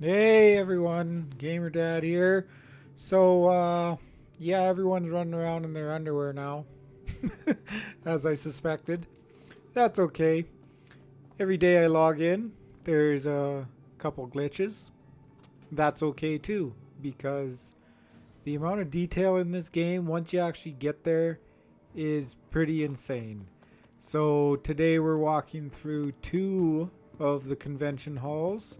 Hey everyone, Gamer Dad here. So, uh, yeah, everyone's running around in their underwear now, as I suspected. That's okay. Every day I log in, there's a couple glitches. That's okay too, because the amount of detail in this game, once you actually get there, is pretty insane. So today we're walking through two of the convention halls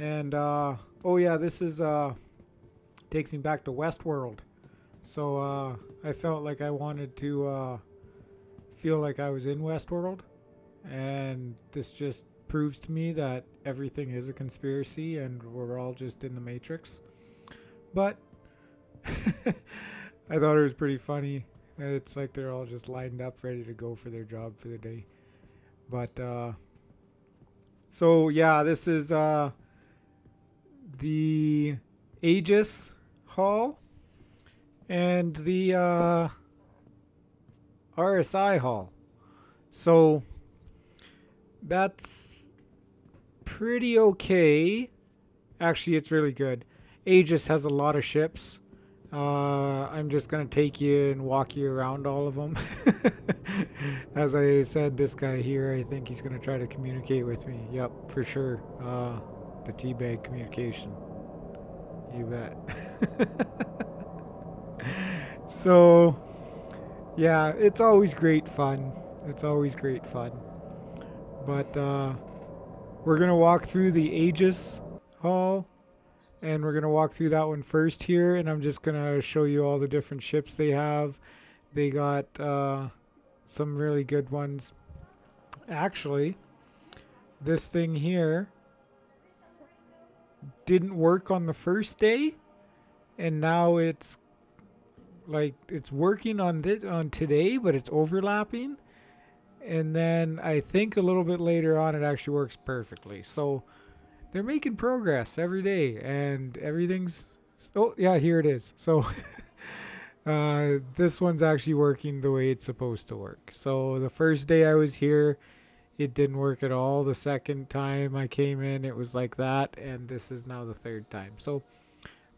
and uh, oh yeah, this is uh, takes me back to Westworld. So uh, I felt like I wanted to uh, feel like I was in Westworld, and this just proves to me that everything is a conspiracy and we're all just in the Matrix. But I thought it was pretty funny. It's like they're all just lined up, ready to go for their job for the day. But uh, so yeah, this is uh, the Aegis Hall and the uh, RSI Hall. So that's pretty okay. Actually, it's really good. Aegis has a lot of ships. Uh, I'm just going to take you and walk you around all of them. As I said, this guy here, I think he's going to try to communicate with me. Yep, for sure. Uh, the teabag communication. You bet. so, yeah, it's always great fun. It's always great fun. But uh, we're going to walk through the Aegis Hall. And we're going to walk through that one first here. And I'm just going to show you all the different ships they have. They got uh, some really good ones. Actually, this thing here didn't work on the first day and now it's like it's working on this on today but it's overlapping. And then i think a little bit later on it actually works perfectly. So they're making progress every day and everything's oh yeah here it is. So uh, this one's actually working the way it's supposed to work. So the first day i was here it didn't work at all. The second time I came in, it was like that, and this is now the third time. So,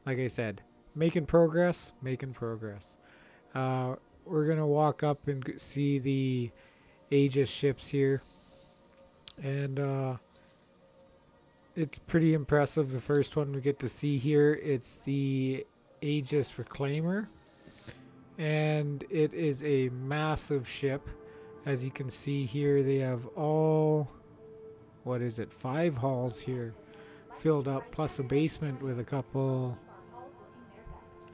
like I said, making progress, making progress. Uh, we're gonna walk up and see the Aegis ships here, and uh, it's pretty impressive. The first one we get to see here, it's the Aegis Reclaimer, and it is a massive ship as you can see here, they have all, what is it, five halls here filled up, plus a basement with a couple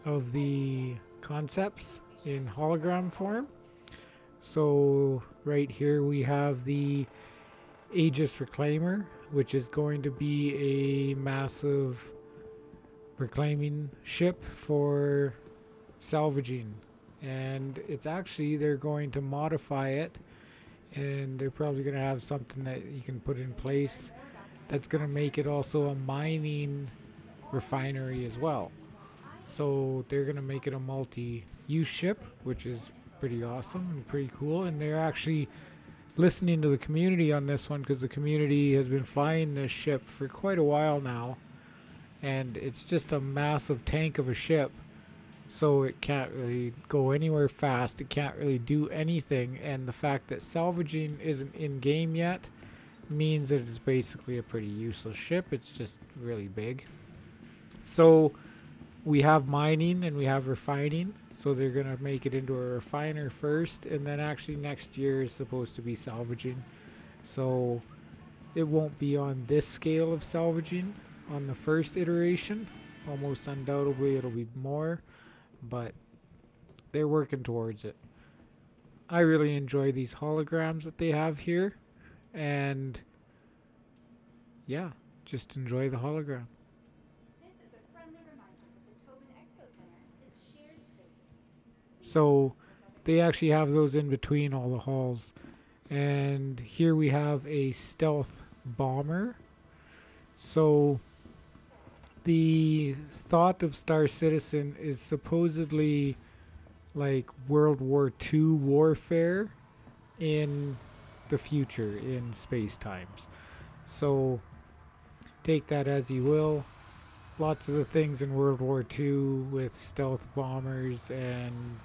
of the concepts in hologram form. So right here we have the Aegis Reclaimer, which is going to be a massive reclaiming ship for salvaging and it's actually they're going to modify it and they're probably going to have something that you can put in place that's going to make it also a mining refinery as well. So they're going to make it a multi-use ship which is pretty awesome and pretty cool. And they're actually listening to the community on this one because the community has been flying this ship for quite a while now. And it's just a massive tank of a ship so it can't really go anywhere fast. It can't really do anything, and the fact that salvaging isn't in game yet means that it's basically a pretty useless ship. It's just really big. So we have mining and we have refining. So they're going to make it into a refiner first, and then actually next year is supposed to be salvaging. So it won't be on this scale of salvaging on the first iteration. Almost undoubtedly it'll be more but they're working towards it. I really enjoy these holograms that they have here, and yeah, just enjoy the hologram. So they actually have those in between all the halls. And here we have a stealth bomber. So the thought of Star Citizen is supposedly like World War II warfare in the future in space times. So take that as you will. Lots of the things in World War II with stealth bombers and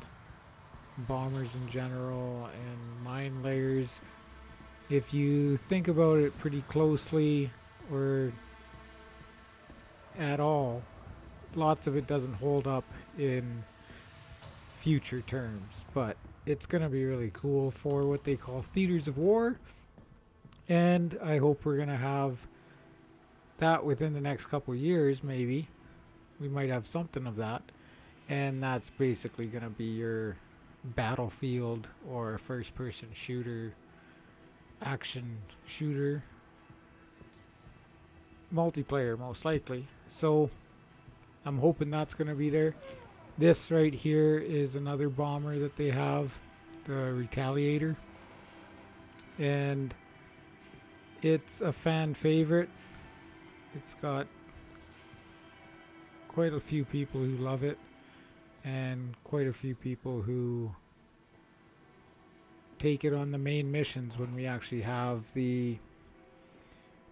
bombers in general and mine layers. If you think about it pretty closely or at all, lots of it doesn't hold up in future terms, but it's going to be really cool for what they call theaters of war. And I hope we're going to have that within the next couple years, maybe. We might have something of that. And that's basically going to be your battlefield or first person shooter, action shooter, multiplayer, most likely. So I'm hoping that's going to be there. This right here is another bomber that they have, the Retaliator. And it's a fan favorite. It's got quite a few people who love it and quite a few people who take it on the main missions when we actually have the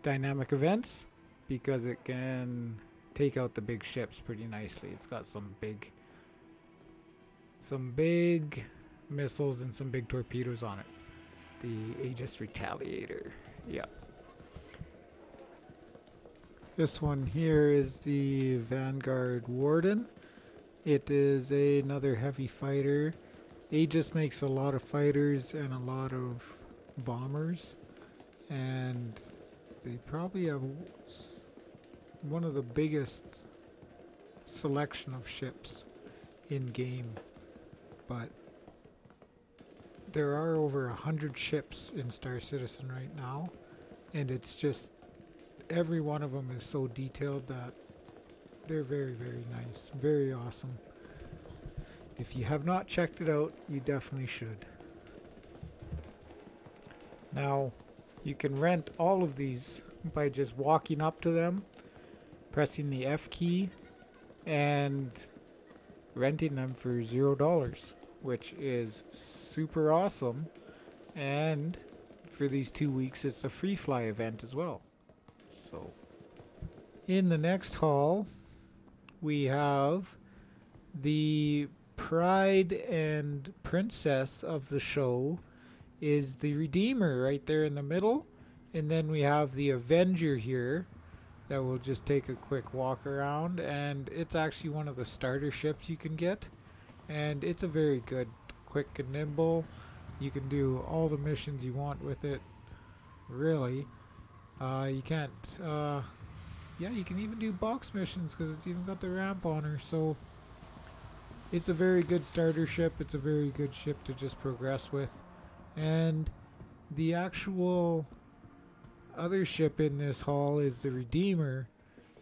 dynamic events because it can take out the big ships pretty nicely. It's got some big some big missiles and some big torpedoes on it. The Aegis Retaliator. Yeah. This one here is the Vanguard Warden. It is another heavy fighter. Aegis makes a lot of fighters and a lot of bombers. And they probably have one of the biggest selection of ships in game. But there are over a hundred ships in Star Citizen right now. And it's just every one of them is so detailed that they're very, very nice. Very awesome. If you have not checked it out, you definitely should. Now, you can rent all of these by just walking up to them, pressing the F key, and renting them for zero dollars, which is super awesome. And for these two weeks, it's a free fly event as well. So, in the next hall, we have the pride and princess of the show is the Redeemer right there in the middle. And then we have the Avenger here that we'll just take a quick walk around. And it's actually one of the starter ships you can get. And it's a very good, quick and nimble. You can do all the missions you want with it, really. Uh, you can't, uh, yeah, you can even do box missions because it's even got the ramp on her. So it's a very good starter ship. It's a very good ship to just progress with. And the actual other ship in this hall is the Redeemer.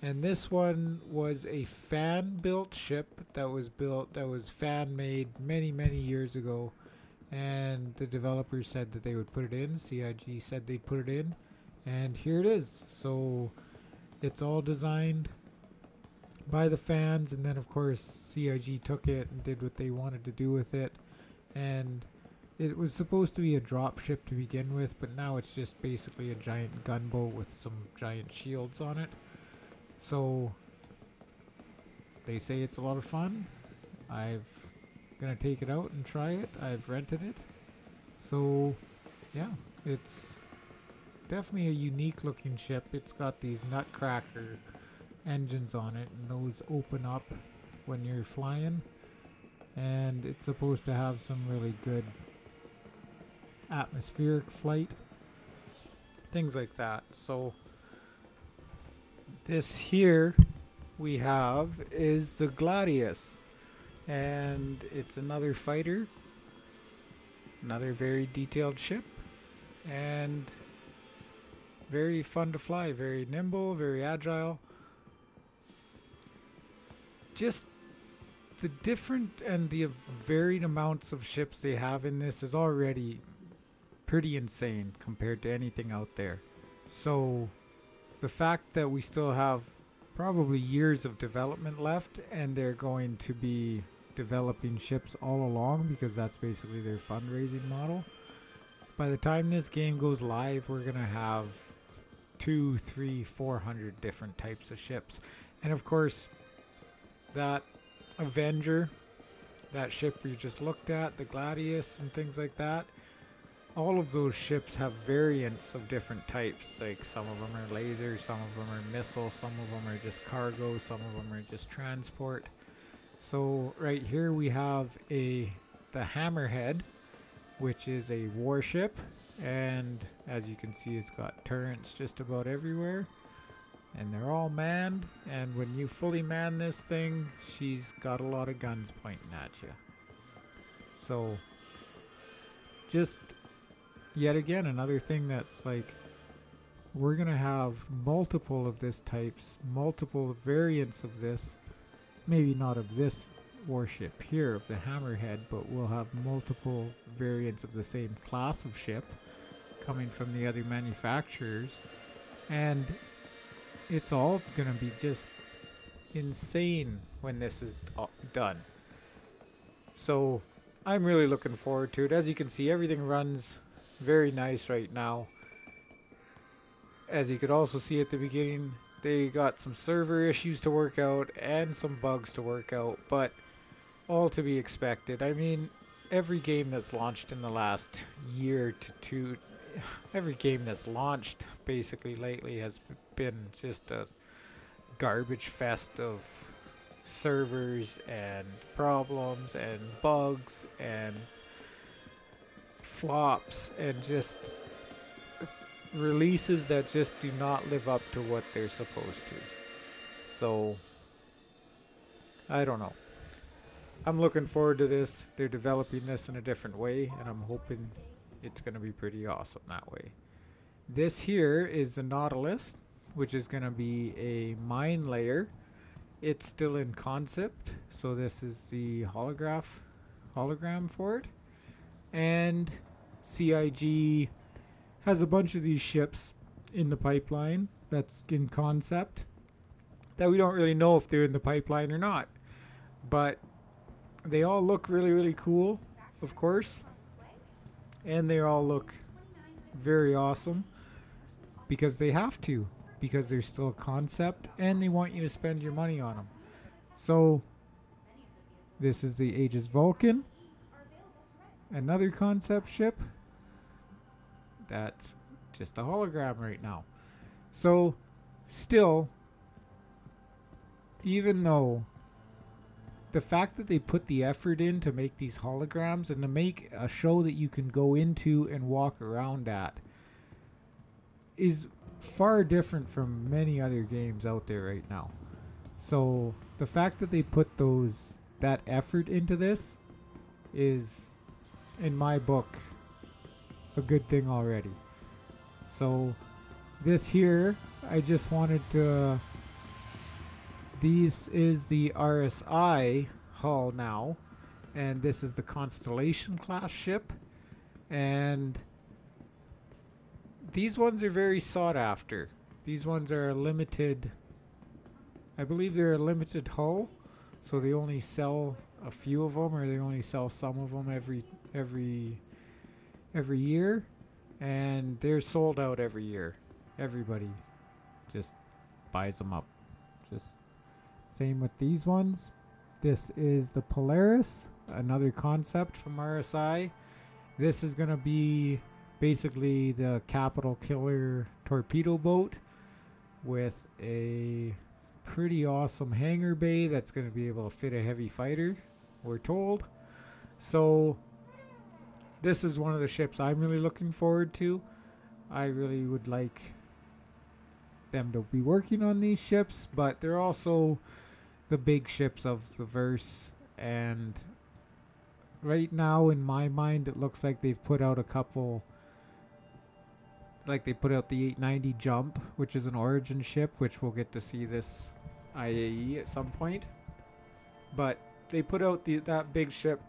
And this one was a fan built ship that was built, that was fan made many, many years ago. And the developers said that they would put it in. CIG said they'd put it in and here it is so it's all designed by the fans and then of course CIG took it and did what they wanted to do with it and it was supposed to be a drop ship to begin with but now it's just basically a giant gunboat with some giant shields on it. So they say it's a lot of fun. I've gonna take it out and try it. I've rented it. So yeah it's definitely a unique looking ship. It's got these nutcracker engines on it and those open up when you're flying. And it's supposed to have some really good atmospheric flight things like that so this here we have is the Gladius and it's another fighter another very detailed ship and very fun to fly, very nimble, very agile. Just the different and the varied amounts of ships they have in this is already pretty insane compared to anything out there. So the fact that we still have probably years of development left and they're going to be developing ships all along because that's basically their fundraising model. By the time this game goes live, we're going to have two, three, four hundred different types of ships. And of course, that Avenger, that ship we just looked at, the Gladius and things like that, all of those ships have variants of different types. Like some of them are lasers, some of them are missiles, some of them are just cargo, some of them are just transport. So right here we have a the Hammerhead, which is a warship, and as you can see, it's got turrets just about everywhere, and they're all manned. And when you fully man this thing, she's got a lot of guns pointing at you. So just yet again another thing that's like we're gonna have multiple of this types, multiple variants of this. Maybe not of this warship here of the Hammerhead, but we'll have multiple variants of the same class of ship coming from the other manufacturers. And it's all gonna be just insane when this is uh, done. So I'm really looking forward to it. As you can see, everything runs very nice right now. As you could also see at the beginning, they got some server issues to work out and some bugs to work out, but all to be expected. I mean, every game that's launched in the last year to two, every game that's launched basically lately has been just a garbage fest of servers and problems and bugs and flops and just releases that just do not live up to what they're supposed to. So, I don't know. I'm looking forward to this. They're developing this in a different way, and I'm hoping it's going to be pretty awesome that way. This here is the Nautilus, which is going to be a mine layer. It's still in concept, so this is the holograph hologram for it. And CIG has a bunch of these ships in the pipeline that's in concept that we don't really know if they're in the pipeline or not. But they all look really, really cool, of course. And they all look very awesome because they have to, because they're still a concept and they want you to spend your money on them. So, this is the Aegis Vulcan another concept ship that's just a hologram right now. So, still, even though the fact that they put the effort in to make these holograms and to make a show that you can go into and walk around at is far different from many other games out there right now. So the fact that they put those that effort into this is in my book, a good thing already. So, this here, I just wanted to. These is the RSI hull now, and this is the Constellation class ship, and these ones are very sought after. These ones are limited. I believe they're a limited hull, so they only sell a few of them, or they only sell some of them every every every year, and they're sold out every year. Everybody just buys them up. Just same with these ones. This is the Polaris, another concept from RSI. This is going to be basically the capital killer torpedo boat with a pretty awesome hangar bay that's going to be able to fit a heavy fighter, we're told. So this is one of the ships I'm really looking forward to. I really would like them to be working on these ships, but they're also the big ships of the verse and right now in my mind it looks like they've put out a couple like they put out the 890 jump which is an origin ship which we'll get to see this IAE at some point but they put out the that big ship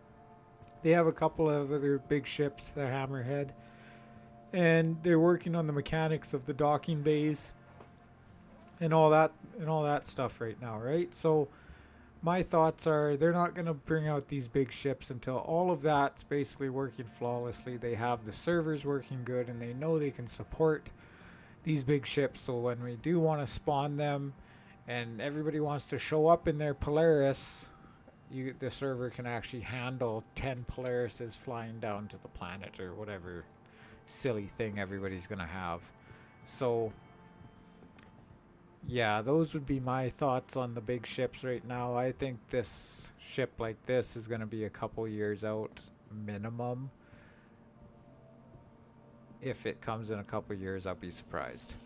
they have a couple of other big ships, the Hammerhead, and they're working on the mechanics of the docking bays and all that and all that stuff right now, right? So my thoughts are they're not going to bring out these big ships until all of that's basically working flawlessly. They have the servers working good and they know they can support these big ships. So when we do want to spawn them, and everybody wants to show up in their Polaris, you the server can actually handle 10 Polarises flying down to the planet or whatever silly thing everybody's gonna have. So yeah, those would be my thoughts on the big ships right now. I think this ship like this is going to be a couple years out minimum. If it comes in a couple years, I'll be surprised.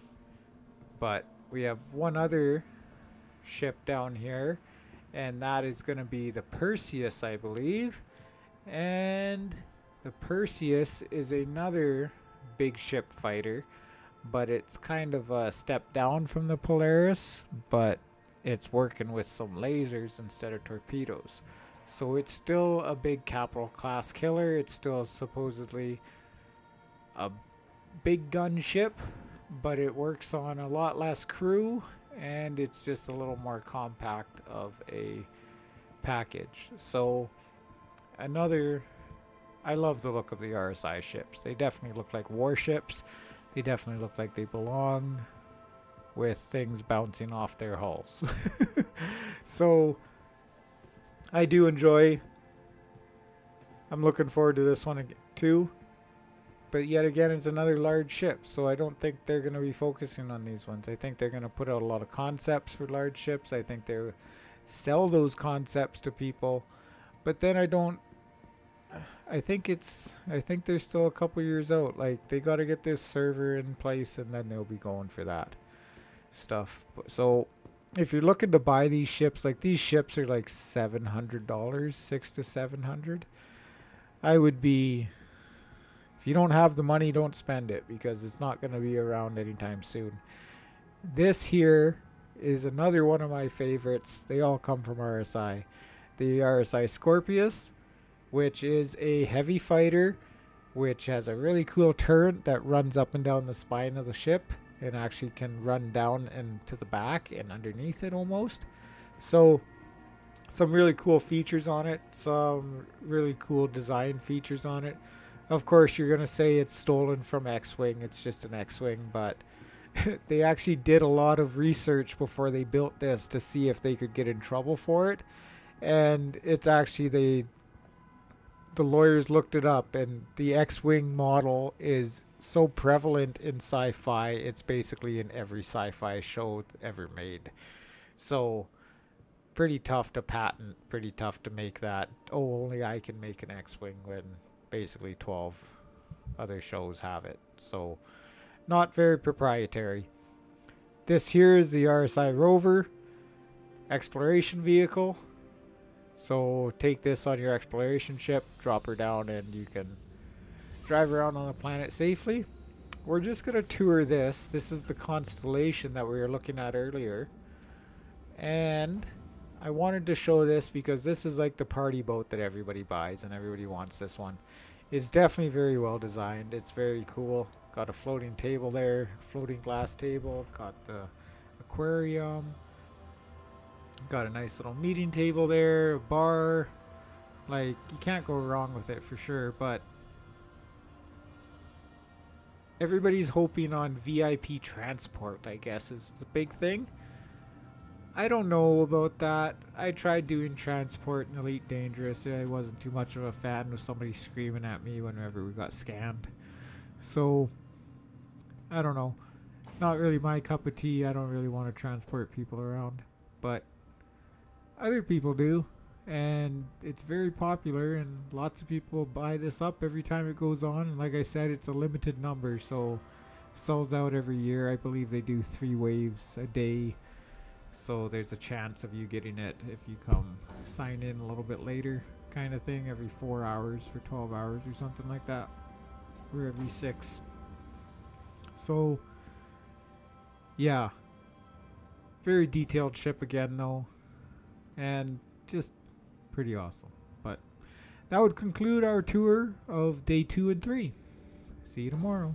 But we have one other ship down here, and that is going to be the Perseus, I believe. And the Perseus is another big ship fighter but it's kind of a step down from the Polaris, but it's working with some lasers instead of torpedoes. So it's still a big capital class killer. It's still supposedly a big gun ship, but it works on a lot less crew and it's just a little more compact of a package. So another I love the look of the RSI ships. They definitely look like warships. They definitely look like they belong with things bouncing off their hulls. so I do enjoy. I'm looking forward to this one too. But yet again, it's another large ship, so I don't think they're going to be focusing on these ones. I think they're going to put out a lot of concepts for large ships. I think they sell those concepts to people. But then I don't I think it's I think they're still a couple years out. Like they got to get this server in place and then they'll be going for that stuff. So if you're looking to buy these ships, like these ships are like seven hundred dollars, six to seven hundred. I would be if you don't have the money, don't spend it because it's not going to be around anytime soon. This here is another one of my favorites. They all come from RSI. The RSI Scorpius which is a heavy fighter, which has a really cool turret that runs up and down the spine of the ship and actually can run down and to the back and underneath it almost. So some really cool features on it, some really cool design features on it. Of course, you're going to say it's stolen from X-Wing. It's just an X-Wing, but they actually did a lot of research before they built this to see if they could get in trouble for it. And it's actually they the lawyers looked it up, and the X-wing model is so prevalent in sci-fi. It's basically in every sci-fi show ever made. So pretty tough to patent, pretty tough to make that. Oh, only I can make an X-wing when basically 12 other shows have it. So not very proprietary. This here is the RSI Rover exploration vehicle. So take this on your exploration ship, drop her down, and you can drive around on the planet safely. We're just going to tour this. This is the constellation that we were looking at earlier. And I wanted to show this because this is like the party boat that everybody buys and everybody wants this one. It's definitely very well designed. It's very cool. Got a floating table there, floating glass table. Got the aquarium. Got a nice little meeting table there, a bar. Like, you can't go wrong with it for sure, but everybody's hoping on VIP transport, I guess, is the big thing. I don't know about that. I tried doing transport in Elite Dangerous. I wasn't too much of a fan of somebody screaming at me whenever we got scammed. So, I don't know. Not really my cup of tea. I don't really want to transport people around. But other people do and it's very popular and lots of people buy this up every time it goes on and like i said it's a limited number so sells out every year i believe they do three waves a day so there's a chance of you getting it if you come sign in a little bit later kind of thing every four hours for 12 hours or something like that or every six so yeah very detailed ship again though and just pretty awesome. But that would conclude our tour of day two and three. See you tomorrow.